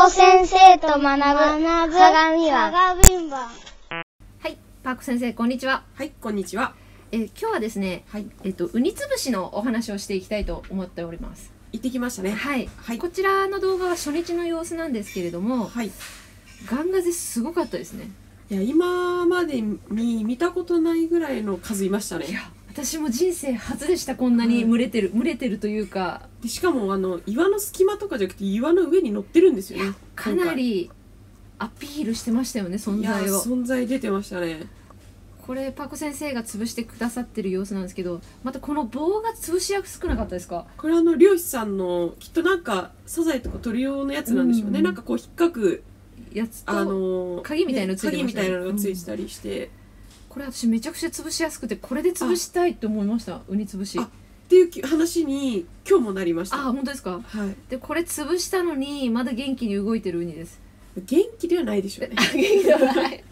パコ先生と学ぶ鏡は鏡ははい、パーク先生、こんにちは。はい、こんにちは。えー今日はですね、はい、えっ、と、ウニつぶしのお話をしていきたいと思っております。行ってきましたね。はい、はいこちらの動画は初日の様子なんですけれども、はい。いガンガゼすごかったですね。や、今までに見たことないぐらいの数いましたねい。や、私も人生初でした、こんなに群れてる、群れてるというか、でしかも、あの、岩の隙間とかじゃなくて、岩の上に乗ってるんですよね。かなりアピールしてましたよね、存在を。存在出てましたね。これ、パーク先生が潰してくださってる様子なんですけど、またこの棒が潰しやすくなかったですか？これあの、漁師さんの、きっとなんか、サザエとか鳥用のやつなんでしょうね。うんなんかこう、引っかく、やつと、あの、鍵みたいのついてね鍵みたいなのがついてたりして、これ私めちゃくちゃ潰しやすくてこれで潰したいって思いました。ウニ潰し。あっていう話に、今日もなりましあた。本当ですか？はい。でこれ潰したのにまだ元気に動いてるウニです。元気ではないでしょうね。元気ではない。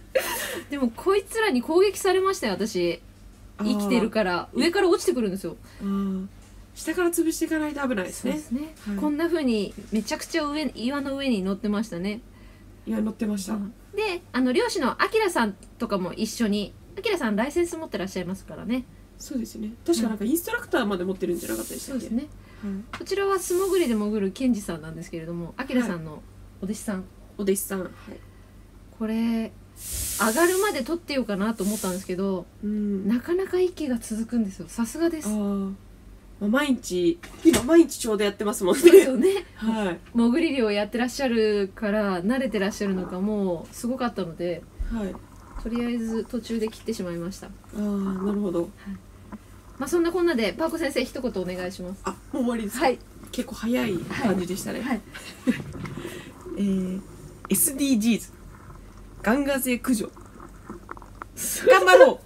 でもこいつらに攻撃されましたよ私。生きてるから。上から落ちてくるんですよ。下から潰していかないと危ないですね。ですね、はい。こんな風にめちゃくちゃ上岩の上に乗ってましたね。いや乗ってました、であの漁師のアキラさんとかも一緒にアキラさんライセンス持ってらっしゃいますからね。そうですね。確かなんかインストラクターまで持ってるんじゃなかったでしたっけ、そうですね。はいこちらは素潜りで潜るケンジさんなんですけれどもアキラさんのお弟子さん、お弟子さん、はい、これ上がるまで撮ってようかなと思ったんですけどうん。なかなか息が続くんですよ。さすがです。毎日今毎日ちょうどやってますもんね。そうですよね。はい。潜り漁やってらっしゃるから慣れてらっしゃるのかもうすごかったのではいとりあえず途中で切ってしまいました。ああなるほど。まあそんなこんなでパーコ先生一言お願いします。あもう終わりですか、はい。結構早い感じでしたね、はい。えー、SDGs ガンガゼ駆除。頑張ろう。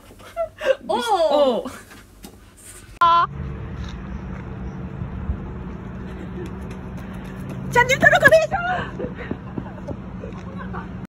おおおチャンネル登録お願いします